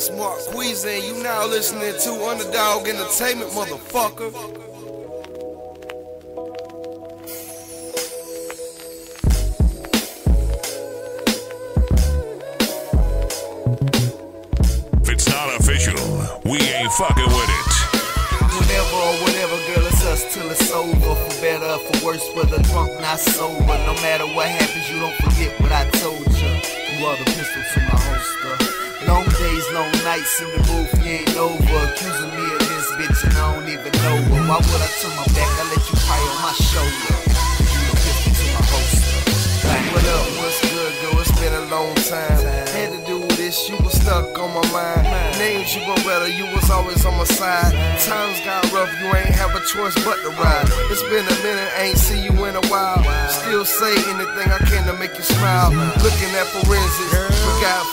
It's Mark Queasy, you now listening to Underdog Entertainment, motherfucker. If it's not official, we ain't fucking with it. Whenever or whatever, girl, it's us till it's over. For better or for worse, whether drunk, not sober. No matter what happens, you don't forget what I told you. You are the pistol to my holster. Long days, long nights in the booth, you ain't over. Accusing me of this bitch, and I don't even know her. Why would I turn my back? I let you cry on my shoulder. You the pistol to my holster. Like, what up, what's good, girl? It's been a long time. Had to do this, you was stuck on my mind. Names you were better, you was always on my side. Times got rough, you ain't have a choice but to ride. It's been a minute, ain't see you in a while. Still say anything I can to make you smile. Looking at forensics, we got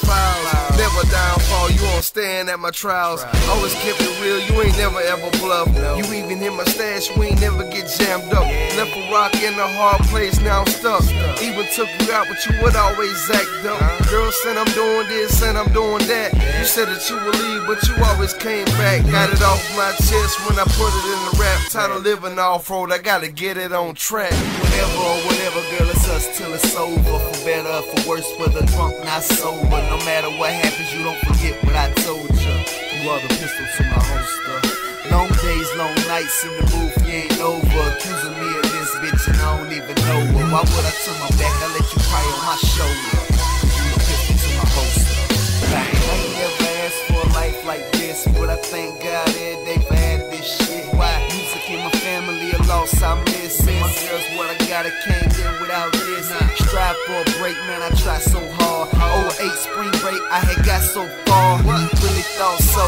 stand at my trials. Always kept it real, you ain't never ever bluff. You even hit my stash, we ain't never get jammed up. Left a rock in a hard place, now I'm stuck. Even took you out, but you would always act up. Girl said I'm doing this and I'm doing that. You said that you would leave, but you always came back. Got it off my chest when I put it in the rap. Title living off road, I gotta get it on track. Whenever or whatever, girl, it's us till it's over. Or for worse, whether drunk, not sober. No matter what happens, you don't forget what I told you. You are the pistol to my holster. Long days, long nights in the booth, you ain't over. Accusing me of this bitch, and I don't even know her. Why would I turn my back? I let you cry on my shoulder. Loss I'm missing. My girl's what I got, I can't live without this. Strive for a break, man, I try so hard. 08 spring break, I had got so far. Really thought so,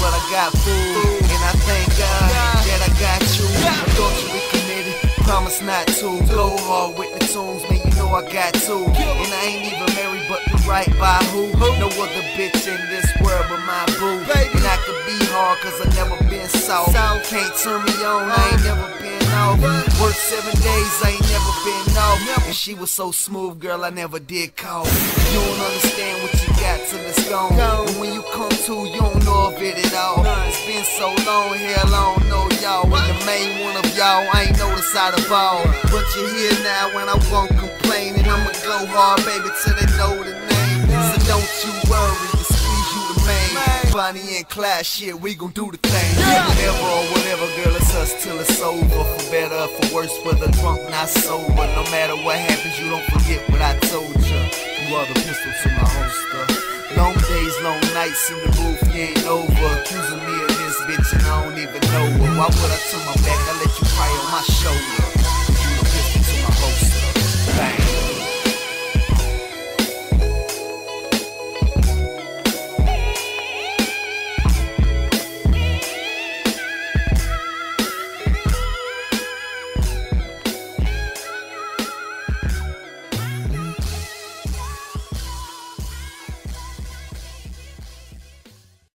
but I got food. And I thank God that I got you. I thought you recommitted, promise not to. Go hard with the tunes, man, you know I got to. And I ain't even right by who? No other bitch in this world but my boo. And I could be hard, cause I never been soft. Can't turn me on, I ain't never been off. Work seven days, I ain't never been off. And she was so smooth, girl, I never did call. You don't understand what you got till it's gone. And when you come to, you don't know of it at all. It's been so long, hell, I don't know y'all. And the main one of y'all, I ain't know the side of all. But you're here now, and I won't complain. And I'ma go hard, baby, till they know the don't you worry, to squeeze you the main. Bonnie and Clyde, shit, we gon' do the thing. Whatever or whatever, girl, it's us till it's over. For better or for worse, whether drunk, not sober. No matter what happens, you don't forget what I told you. You are the pistol to my holster. Long days, long nights in the booth, you ain't over. Accusing me of this bitch, and I don't even know her. Why would I turn my back?